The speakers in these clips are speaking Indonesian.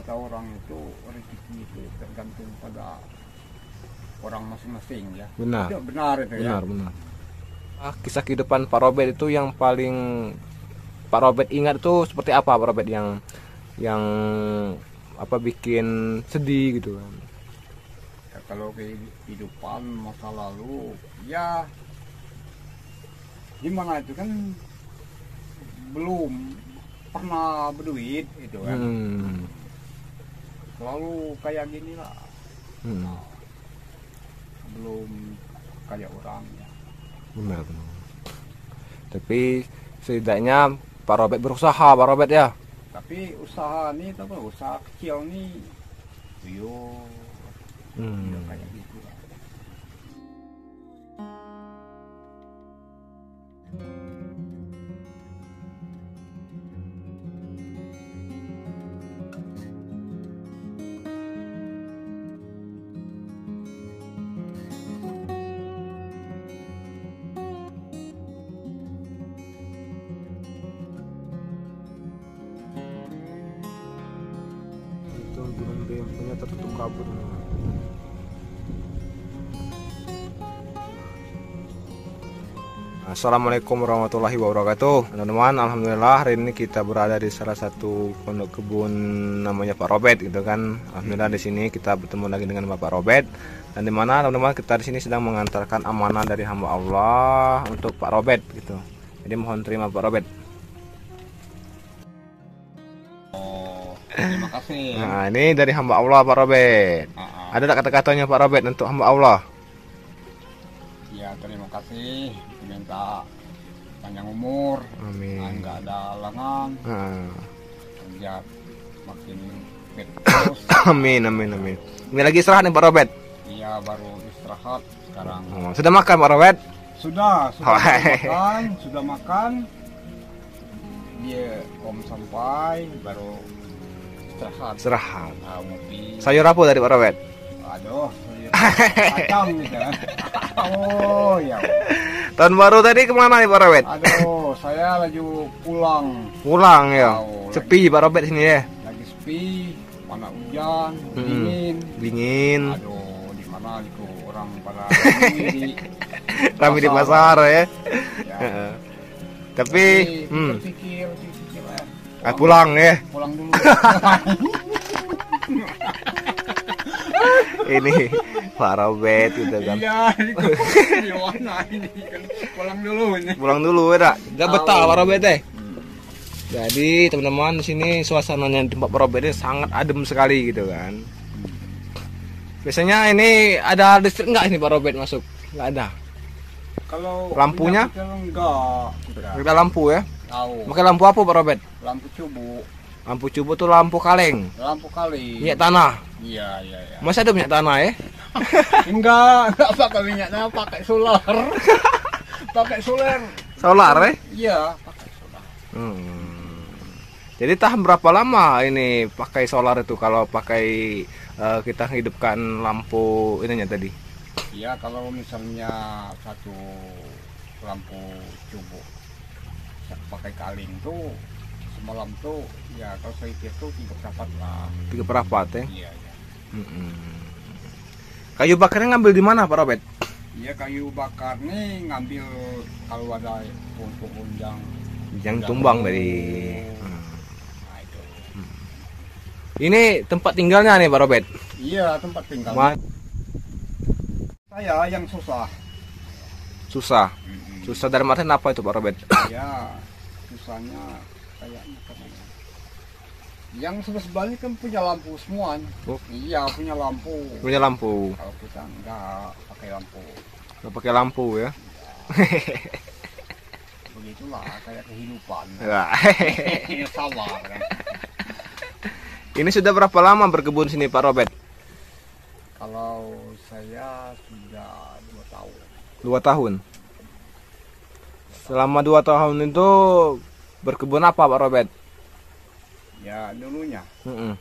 kata orang itu rezeki itu tergantung pada orang masing-masing ya. Benar. Itu benar itu ya. Benar, benar. Ah, kisah kehidupan Pak Robert itu yang paling Pak Robert ingat itu seperti apa Pak Robert yang yang apa bikin sedih gitu kan. Ya, kalau kehidupan masa lalu ya gimana itu kan belum pernah berduit itu kan. Hmm. Selalu kayak gini lah. Hmm. Belum kayak orang ya. Benar, benar. Tapi setidaknya Pak Robert berusaha Pak Robert ya. Tapi usaha nih apa usaha kecil nih yo Hmm. ya kayak gitu Itu gunung Demponya tertutup kabut. Assalamualaikum warahmatullahi wabarakatuh. Teman-teman, Alhamdulillah hari ini kita berada di salah satu pondok kebun namanya Pak Robert gitu kan. Alhamdulillah di sini kita bertemu lagi dengan Bapak Robert. Dan di mana teman-teman kita di sini sedang mengantarkan amanah dari hamba Allah untuk Pak Robert gitu. Jadi mohon terima Pak Robert terima kasih. Nah ini dari hamba Allah Pak Robert Ah, ah. Ada tak kata-katanya Pak Robert untuk hamba Allah? Ya terima kasih minta panjang umur, Amin. ah, nggak ada halangan, Ah. kerja makin fit terus. Amin, amin, amin. Ini lagi istirahat nih Pak Robert. Iya baru istirahat sekarang. Oh, sudah makan Pak Robert? Sudah, sudah Oh, makan, sudah makan. Dia om sampai baru istirahat. Istirahat. Ah. Sayur apa dari Pak Robert? Aduh, kacang gitu kan. Oh ya. Tahun baru tadi ke mana nih Pak Robert? Aduh, saya lagi pulang. Pulang ya. Oh, Sepi Pak Robert sini ya. Lagi sepi, mana hujan, Mm-mm. dingin. Dingin. Aduh, di mana itu orang pada rame di Kami di pasar ya. ya. Tapi, Tapi hmm, pikir, pikir ya. Ah, pulang ya. Pulang dulu. Ini Pak Robert gitu kan. Iya, ini kan pulang dulu ini. Pulang dulu ya. Gak betah Pak Robert teh. Jadi teman-teman di sini suasananya di tempat ini sangat adem sekali gitu kan. Biasanya ini ada listrik nggak ini Pak Robert masuk? Nggak ada. Kalau Lampunya? punya kita enggak. Enggak. Ada lampu ya. Tahu. Pakai lampu apa Pak Robert? Lampu cubu, Lampu cubu tuh lampu kaleng. lampu kali. Minyak tanah. Iya, iya, iya. Masih ada minyak tanah ya? Enggak, enggak pakai minyaknya, pakai solar. pakai solar. Solar ya? Iya, pakai solar. Hmm. Jadi tahan berapa lama ini pakai solar itu kalau pakai eh, kita hidupkan lampu ininya tadi? Iya, kalau misalnya satu lampu cubu pakai kaling tuh semalam tuh ya kalau saya hitung tiga perempat lah. Tiga perapat ya? Iya, iya. Mm-mm. Kayu bakarnya ngambil di mana Pak Robert? Iya kayu bakar nih ngambil kalau ada pohon-pohon yang Yang tumbang dari. Hmm. nah itu. Ini tempat tinggalnya nih Pak Robert. Iya tempat tinggal. Ma- Saya yang susah. susah. Mm-mm. Susah dari artian apa itu Pak Robert? Ya susahnya kayaknya katanya. Yang sebelah sebelahnya kan punya lampu semua. Oh. Iya punya lampu. Punya lampu. Kalau kita enggak pakai lampu, Nggak pakai lampu ya. begitulah kayak kehidupan. Wah. Sabar kan. Ini sudah berapa lama berkebun sini Pak Robert? Kalau saya sudah dua tahun. Dua tahun. Selama dua tahun itu berkebun apa Pak Robert? Ya dulunya, Mm-mm.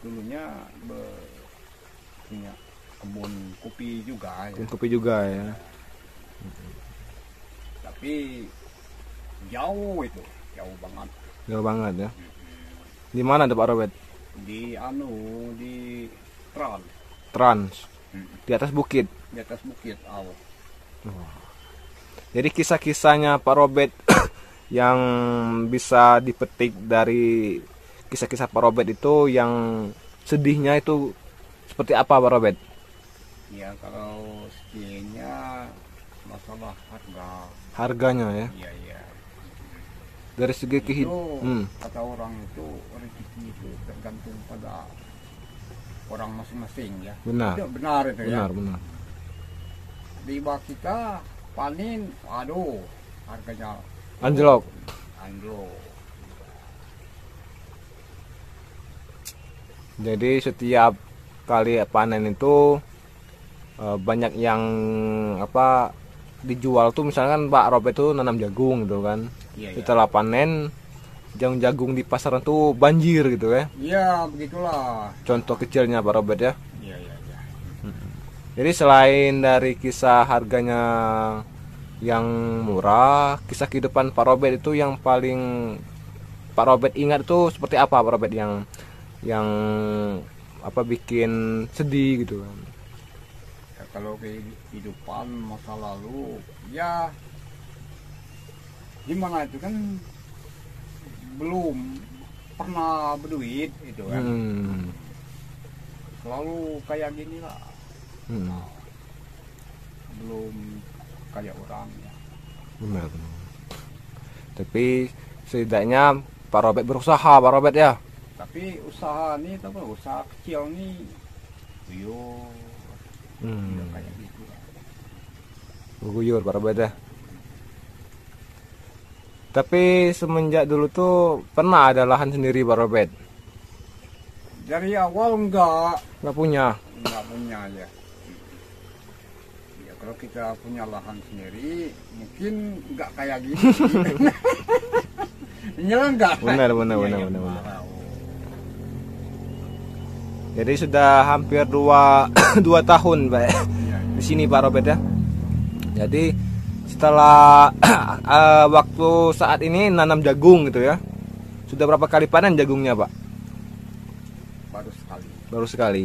dulunya be- punya kebun kopi juga ya. Kebun kopi juga ya. Tapi jauh itu, jauh banget. Jauh banget ya. Di mana tuh Pak Robert? di anu di Trans Hmm. di atas bukit. di atas bukit aw Jadi kisah-kisahnya Pak Robert yang bisa dipetik dari kisah-kisah Pak Robert itu yang sedihnya itu seperti apa Pak Robert? ya kalau sedihnya masalah harga Harganya ya. iya iya Dari segi kehidupan. Hmm. kata orang itu rezeki itu tergantung pada orang masing-masing ya Benar. itu benar itu ya Benar, benar. di bawah kita panen aduh harganya Anjlok. anjlok Jadi setiap kali panen itu eh, banyak yang apa dijual tuh misalkan Pak Robert itu nanam jagung gitu kan. iya iya Setelah panen jagung jagung di pasaran tuh banjir gitu ya. iya begitulah Contoh kecilnya Pak Robert ya. iya iya iya Jadi selain dari kisah harganya yang murah, kisah kehidupan Pak Robert itu yang paling Pak Robert ingat itu seperti apa Pak Robert yang yang apa bikin sedih gitu kan. Ya, kalau kehidupan masa lalu ya gimana itu kan belum pernah berduit itu kan Hmm. selalu kayak gini lah Hmm. belum kayak orang ya Benar. Tapi setidaknya Pak Robert berusaha Pak Robert ya. tapi usaha nih apa usaha kecil nih yo Hmm. ya kayak gitu. Berguyur Pak Robert ya. Tapi semenjak dulu tuh pernah ada lahan sendiri Pak Robert. dari awal enggak Nggak punya. nggak punya ya ya kalau kita punya lahan sendiri mungkin nggak kayak gini Nyala enggak Benar, benar, Iya, benar, benar, benar. Jadi sudah hampir dua, dua tahun Pak Iya, di sini Pak Robert ya. Jadi setelah eh, waktu saat ini nanam jagung gitu ya. Sudah berapa kali panen jagungnya Pak? baru sekali Baru sekali.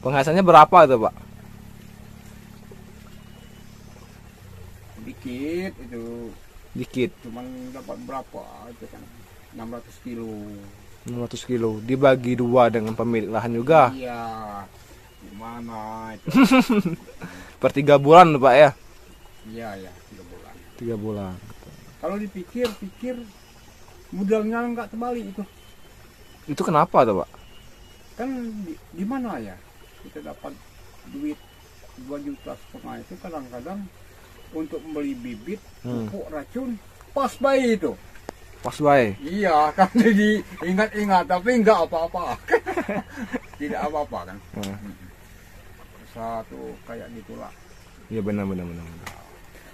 Penghasilannya berapa tuh Pak? Dikit itu Dikit, cuman dapat berapa itu kan 600 kilo 600 kilo. Dibagi dua dengan pemilik lahan juga. iya gimana itu Per tiga bulan Pak ya? iya ya tiga bulan Tiga bulan. kalau dipikir pikir modalnya nggak terbalik itu Itu kenapa tuh Pak? kan di, di mana ya kita dapat duit 2 juta setengah itu kadang-kadang untuk membeli bibit Hmm. pupuk racun pas bayi itu Pas baik. iya kan jadi ingat-ingat tapi nggak apa-apa tidak apa-apa kan Hmm. satu kayak gitulah Iya benar benar benar. benar.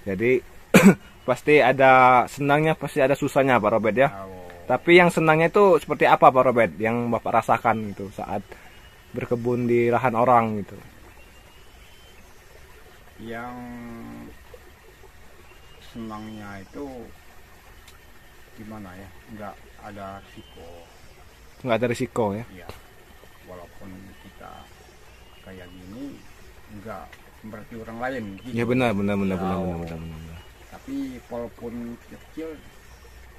Jadi pasti ada senangnya pasti ada susahnya Pak Robert ya. Tahu. Tapi yang senangnya itu seperti apa Pak Robert yang Bapak rasakan gitu saat berkebun di lahan orang gitu. yang senangnya itu gimana ya nggak ada risiko Nggak ada risiko ya. ya walaupun kita kayak gini nggak berarti orang lain gitu. Iya benar benar benar Ya, benar benar oh. benar benar. benar. tapi walaupun kecil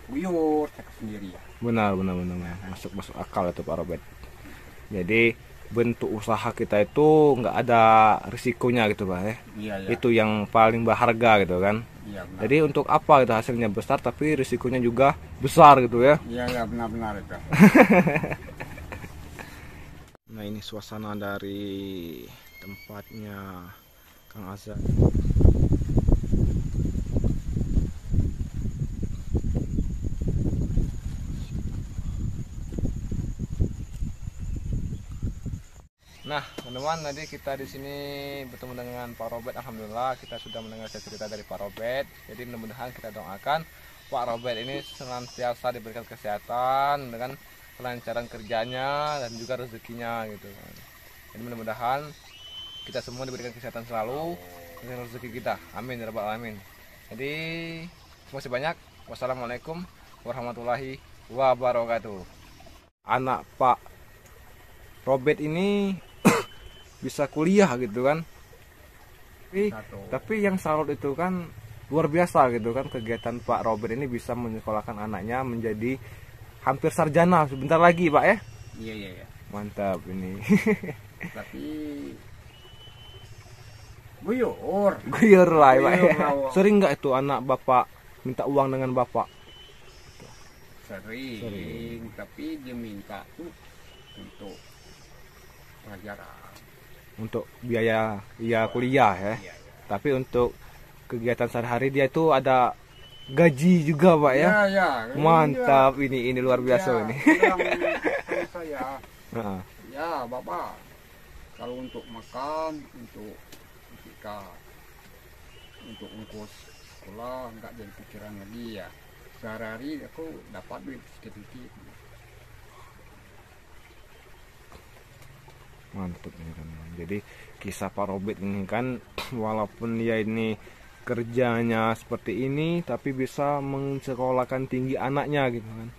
buyur sendiri ya Benar benar benar benar. masuk masuk akal itu Pak Robert. Jadi bentuk usaha kita itu nggak ada risikonya gitu Pak ya. iya ya Itu yang paling berharga gitu kan. Iya benar Jadi untuk apa itu hasilnya besar tapi risikonya juga besar gitu ya. iya ya benar-benar itu Nah ini suasana dari tempatnya Kang Azan. Nah, teman-teman, tadi kita di sini bertemu dengan Pak Robert. Alhamdulillah, kita sudah mendengar cerita dari Pak Robert. Jadi mudah-mudahan kita doakan Pak Robert ini senantiasa diberikan kesehatan dengan kelancaran kerjanya dan juga rezekinya gitu. Jadi mudah-mudahan kita semua diberikan kesehatan selalu dengan rezeki kita. Amin ya alamin. Jadi terima kasih banyak. Wassalamualaikum warahmatullahi wabarakatuh. Anak Pak Robert ini bisa kuliah gitu kan. Tapi satu. tapi yang salut itu kan luar biasa gitu kan kegiatan Pak Robert ini bisa menyekolahkan anaknya menjadi hampir sarjana. Sebentar lagi Pak ya. Iya iya iya. Mantap ini. Tapi buyur guyur lah Pak ya. Guyur lah. sering nggak itu anak bapak minta uang dengan bapak? Sering, Sering. tapi dia minta tuh untuk pelajaran untuk biaya ya kuliah ya. Iya, iya. tapi untuk kegiatan sehari-hari dia itu ada gaji juga Pak ya. Ya, ya. mantap. Ini ini luar biasa Ya, ini. saya. Ya bapak. Kalau untuk makan untuk ketika untuk ongkos sekolah nggak jadi pikiran lagi ya. Sehari-hari aku dapat duit sedikit mantap kan jadi kisah Pak Robert ini kan walaupun dia ini kerjanya seperti ini tapi bisa mensekolahkan tinggi anaknya gitu kan.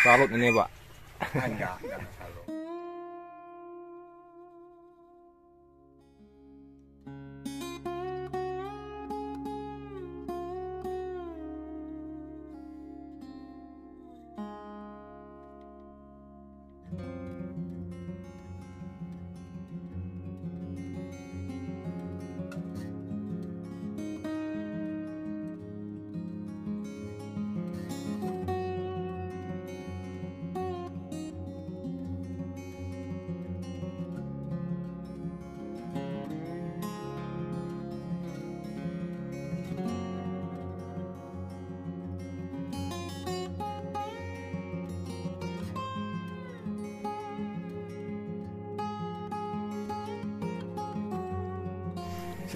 Salut ini Pak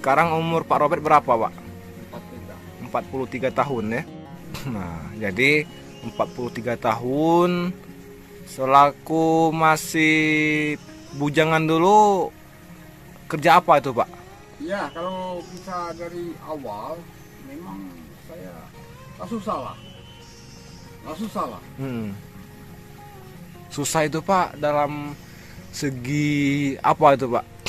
sekarang umur Pak Robert berapa Pak? Empat tiga. 43 tahun ya? Nah jadi 43 tahun selaku masih bujangan dulu kerja apa itu Pak? Ya kalau bisa dari awal memang saya nggak susah lah. Nggak susah lah. Hmm. Susah itu Pak dalam segi apa itu Pak?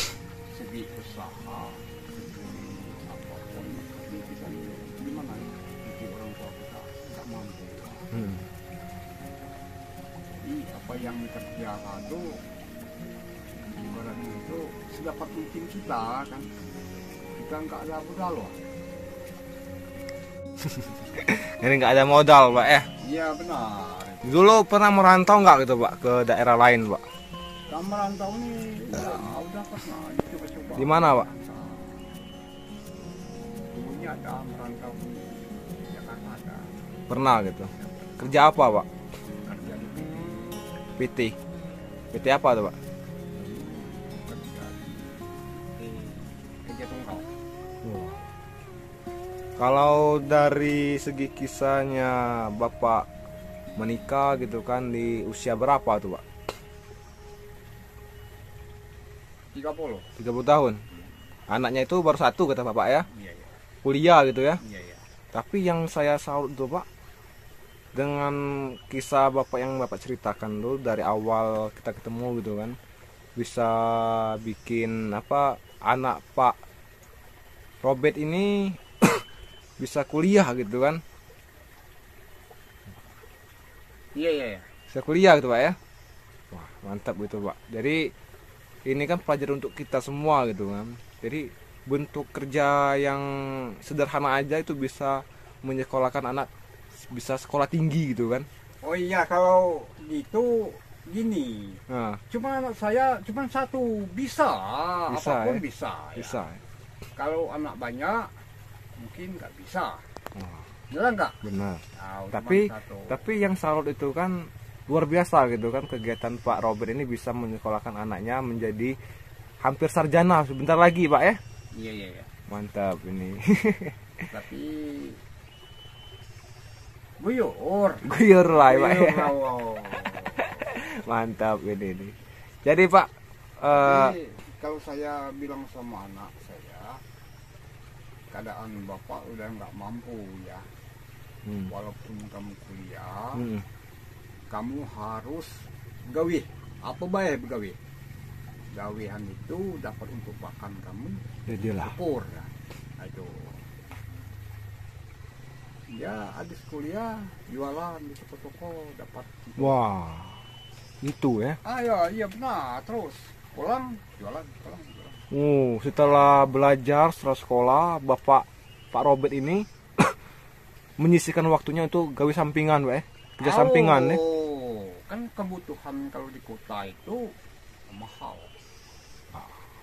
Yang kerjakan tuh ibaratnya itu sedapat mungkin kita kan kita nggak ada modal loh Ini nggak ada modal Pak ya. iya benar Dulu pernah merantau nggak gitu Pak ke daerah lain Pak? kamu merantau nih ya udah pernah coba-coba Di mana, Pak? dulunya ada merantau di Jakarta ada Pernah gitu. Kerja apa Pak? PT. PT apa tuh Pak? Kalau dari segi kisahnya Bapak menikah gitu kan di usia berapa tuh Pak? 30 30 tahun. Anaknya itu baru satu kata Bapak ya. iya iya Kuliah gitu ya. iya iya Tapi yang saya salut tuh Pak dengan kisah Bapak yang Bapak ceritakan dulu dari awal kita ketemu gitu kan bisa bikin apa anak Pak Robert ini bisa kuliah gitu kan. Iya iya iya. Bisa kuliah gitu Pak ya. Wah mantap gitu Pak. Jadi ini kan pelajaran untuk kita semua gitu kan. Jadi bentuk kerja yang sederhana aja itu bisa menyekolahkan anak bisa sekolah tinggi gitu kan? Oh iya kalau gitu gini. Nah cuma anak saya cuma satu bisa, Bisa, apa pun ya? bisa ya. bisa kalau anak banyak mungkin nggak bisa. Jelas nggak? Benar. Nah, tapi tapi yang salut itu kan luar biasa gitu kan kegiatan Pak Robert ini bisa menyekolahkan anaknya menjadi hampir sarjana. Sebentar lagi Pak ya? Iya iya iya. Mantap ini. Tapi buyur guyur lah Pak ya. wow. mantap ini ini jadi Pak Jadi, kalau saya bilang sama anak saya keadaan bapak udah nggak mampu ya hmm, walaupun kamu kuliah hmm, kamu harus gawe apa baik begawe gawean itu dapat untuk makan kamu Jadilah. syukur ya. aduh ya habis kuliah jualan di toko-toko dapat Wah. Itu ya. ah ya iya benar terus pulang jualan pulang jualan Oh, setelah belajar setelah sekolah, Bapak Pak Robert ini menyisihkan waktunya untuk gawe sampingan, Pak. eh. Kerja sampingan ya. Oh, kan kebutuhan kalau di kota itu mahal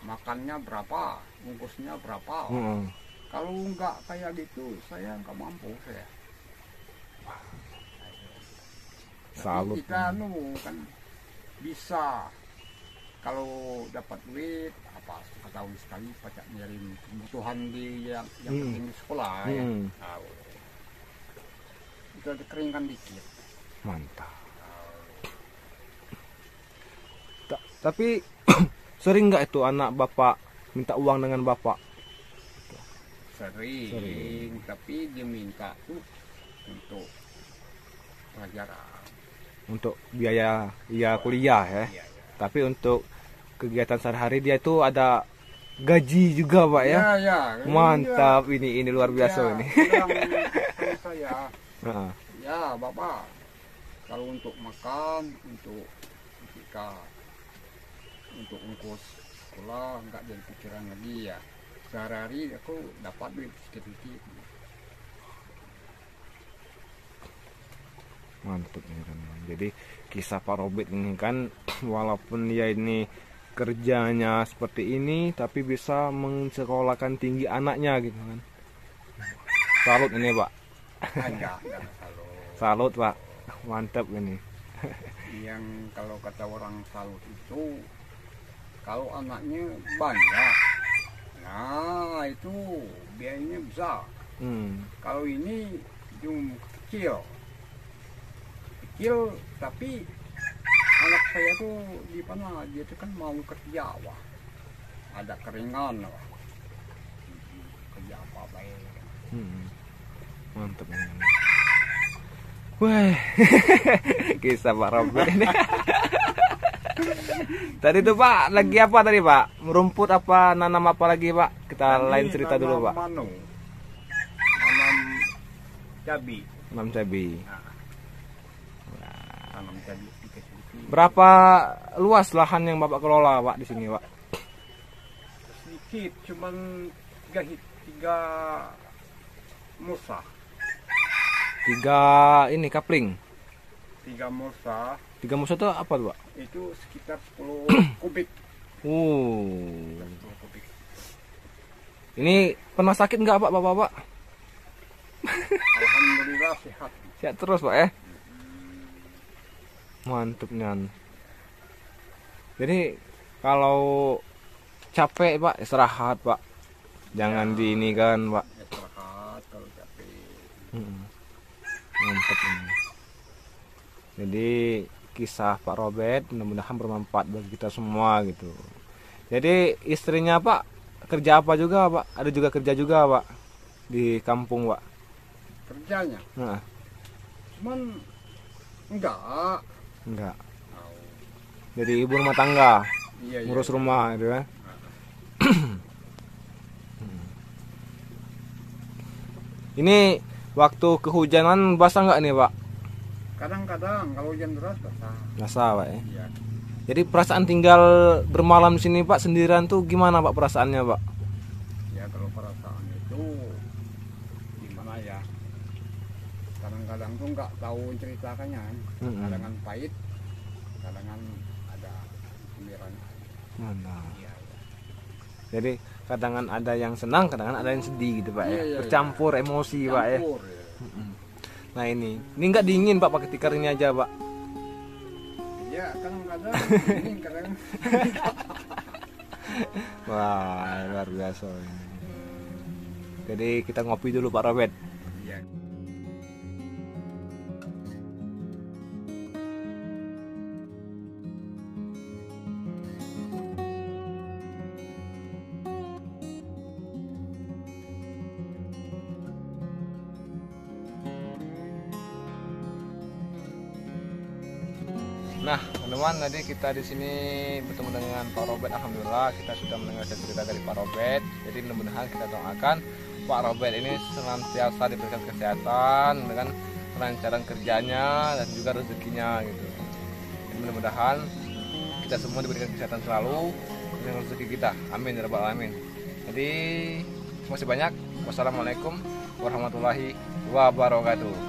makannya berapa bungkusnya berapa Heeh. Kalau nggak kayak gitu saya nggak mampu saya Tapi Salut. kita nu kan bisa kalau dapat duit apa setahun sekali pajak ngirim kebutuhan di yang yang Hmm. penting di sekolah ya Hmm. Tahu. itu dikeringkan dikit Mantap. Ta- tapi sering nggak itu anak Bapak minta uang dengan Bapak? Sering, Sering. tapi dia minta tuh untuk pelajaran untuk biaya ya kuliah ya. Iya, iya. Tapi untuk kegiatan sehari-hari dia itu ada gaji juga, Pak ya. ya, ya. Mantap ini ini luar biasa Ya, ini. saya ya bapak kalau untuk makan untuk jika untuk ongkos sekolah nggak jadi pikiran lagi ya sehari-hari aku dapat duit sedikit-sedikit Mantap ini teman. Jadi kisah Pak Robert ini kan walaupun dia ini kerjanya seperti ini tapi bisa mensekolahkan tinggi anaknya gitu kan. Salut ini Pak. Ah, enggak enggak kalau Salut Pak. Mantap ini. yang kalau kata orang salut itu kalau anaknya banyak nah itu biayanya besar Hmm. kalau ini cuma kecil kecil tapi anak saya tuh di mana dia tuh kan mau kerja wah ada keringan wah kerja apa baik Hmm. Mantap ini. Wah, kisah Pak Robert ini. tadi tuh Pak, lagi apa tadi Pak? Merumput apa, nanam apa lagi Pak? Kita Tadi lain cerita dulu Pak. manu nanam cabai Nanam cabai. sedikit-sedikit Berapa luas lahan yang Bapak kelola Pak di sini Pak? sedikit cuman tiga tiga musa Tiga ini kapling. Tiga musa Tiga musuh itu apa tuh Pak? itu sekitar 10 kubik Uh. 10 kubik Ini pernah sakit nggak Pak Bapak-bapak? alhamdulillah sehat Sehat terus Pak ya. Mantep Nyan. Jadi kalau capek Pak istirahat Pak. Jangan di ini kan Pak. istirahat kalau capek Mm-mm. Mantep ini. Jadi kisah Pak Robert mudah-mudahan bermanfaat bagi kita semua gitu. Jadi istrinya Pak kerja apa juga Pak? Ada juga kerja juga Pak di kampung Pak. kerjanya Nah, cuman enggak enggak. Jadi ibu rumah tangga, iya, iya, ngurus iya. rumah gitu ya. Ini waktu kehujanan basah nggak nih Pak? Kadang-kadang kalau hujan deras basah Basah Pak ya. iya Jadi perasaan tinggal bermalam di sini Pak sendirian tuh gimana Pak perasaannya Pak? ya kalau perasaan itu gimana ya kadang-kadang tuh nggak tahu ceritakannya Mm-mm. kadang pahit kadang ada gembiranya Mana? iya iya. Jadi kadang ada yang senang, kadang ada yang sedih gitu Pak ya. Iya, iya, Bercampur emosi Pak ya. Campur, ya. Nah ini, ini nggak dingin Pak pakai tikar ini aja Pak. Iya, kadang-kadang dingin, kadang Wah luar biasa ini. Jadi kita ngopi dulu Pak Robert. iya. Nah, teman-teman, tadi kita di sini bertemu dengan Pak Robert. Alhamdulillah kita sudah mendengar cerita dari Pak Robert. Jadi mudah-mudahan kita doakan Pak Robert ini senantiasa diberikan kesehatan dengan kelancaran kerjanya dan juga rezekinya gitu. Jadi mudah-mudahan kita semua diberikan kesehatan selalu dengan rezeki kita. Amin ya rabbal alamin. Jadi masih banyak. Wassalamualaikum warahmatullahi wabarakatuh.